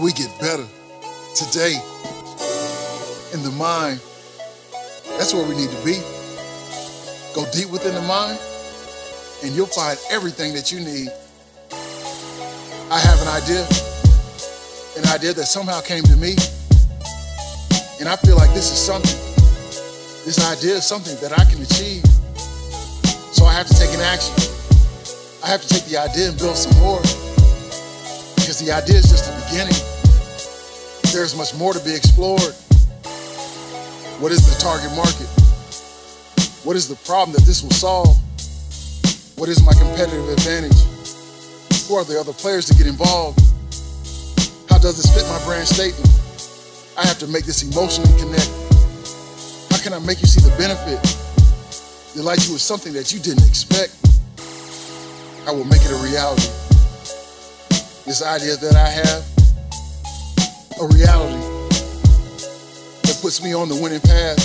we get better today in the mind. That's where we need to be. Go deep within the mind, and you'll find everything that you need. I have an idea, an idea that somehow came to me, and I feel like this is something. This idea is something that I can achieve. So I have to take an action. I have to take the idea and build some more. Because the idea is just the beginning. There's much more to be explored. What is the target market? What is the problem that this will solve? What is my competitive advantage? Who are the other players to get involved? How does this fit my brand statement? I have to make this emotionally connect. How can I make you see the benefit? Delight you with something that you didn't expect. I will make it a reality. This idea that I have, a reality that puts me on the winning path,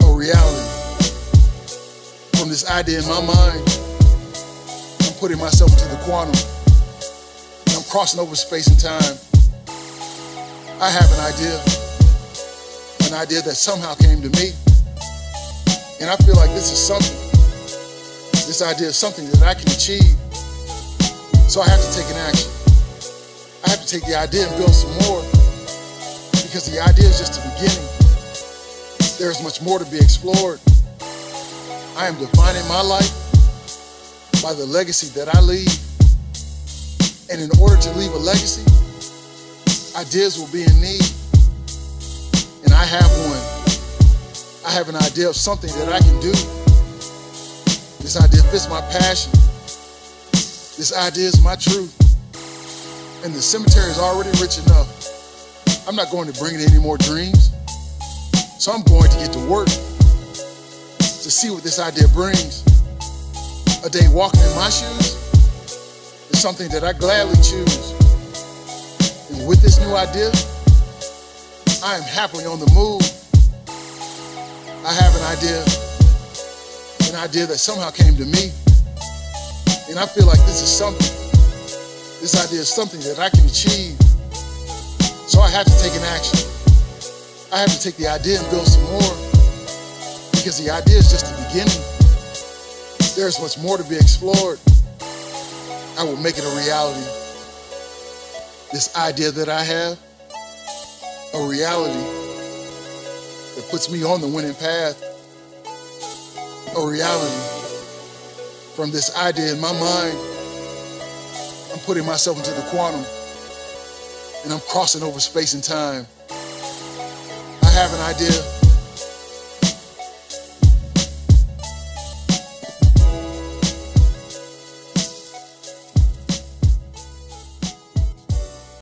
a reality. From this idea in my mind, I'm putting myself into the quantum. And I'm crossing over space and time. I have an idea, an idea that somehow came to me. And I feel like this is something, this idea is something that I can achieve. So I have to take an action. I have to take the idea and build some more because the idea is just the beginning. There's much more to be explored. I am defining my life by the legacy that I leave. And in order to leave a legacy, ideas will be in need. And I have one. I have an idea of something that I can do. This idea fits my passion. This idea is my truth. And the cemetery is already rich enough. I'm not going to bring in any more dreams. So I'm going to get to work to see what this idea brings. A day walking in my shoes is something that I gladly choose. And with this new idea, I am happily on the move. I have an idea, an idea that somehow came to me. And I feel like this is something, this idea is something that I can achieve. So I have to take an action. I have to take the idea and build some more. Because the idea is just the beginning. There's much more to be explored. I will make it a reality. This idea that I have, a reality that puts me on the winning path, a reality from this idea in my mind. I'm putting myself into the quantum and I'm crossing over space and time. I have an idea